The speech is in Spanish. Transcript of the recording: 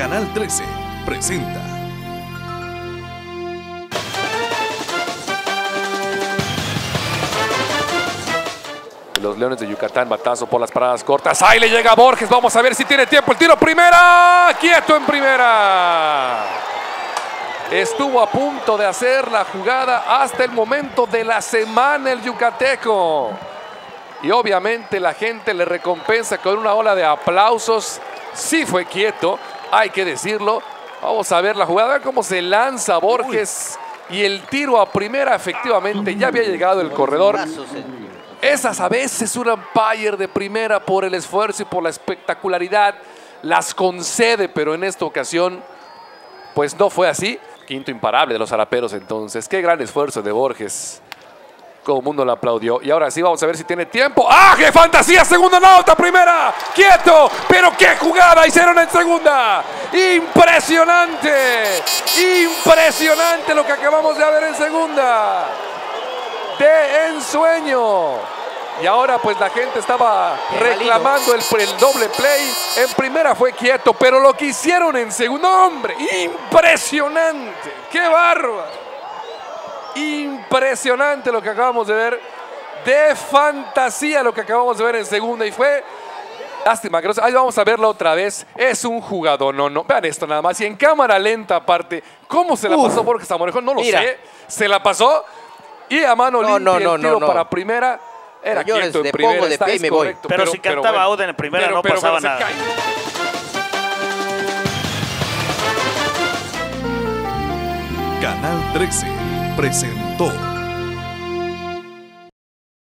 Canal 13 presenta. Los Leones de Yucatán, batazo por las paradas cortas. Ahí le llega Borges. Vamos a ver si tiene tiempo. El tiro primera. Quieto en primera. Estuvo a punto de hacer la jugada hasta el momento de la semana el yucateco. Y obviamente la gente le recompensa con una ola de aplausos. Sí fue quieto, hay que decirlo. Vamos a ver la jugada, Vean cómo se lanza Borges. Y el tiro a primera, efectivamente, ya había llegado el corredor. Esas a veces un umpire de primera por el esfuerzo y por la espectacularidad las concede, pero en esta ocasión pues no fue así. Quinto imparable de los araperos entonces. Qué gran esfuerzo de Borges. Todo el mundo lo aplaudió. Y ahora sí vamos a ver si tiene tiempo. ¡Ah, qué fantasía! Segunda nota, primera. Quieto. Pero qué jugada hicieron en segunda. Impresionante. Impresionante lo que acabamos de ver en segunda de ensueño. Y ahora pues la gente estaba reclamando el, el, doble play. En primera fue quieto, pero lo que hicieron en segundo, hombre, impresionante. ¡Qué bárbaro! Impresionante lo que acabamos de ver. De fantasía lo que acabamos de ver en segunda. Y fue Lástima, que ahí vamos a verlo otra vez. Es un jugador, no, no. Vean esto nada más. Y en cámara lenta, aparte, ¿cómo se la pasó Borges Samorejo? No lo Mira. sé. Se la pasó y a mano No, limpia no, no, el tiro no, no. para primera. Era Señores, quieto en le primera. pongo de pie y me voy. correcto, Pero si cantaba Oden en primera, no pasaba nada. Canal 13 presentó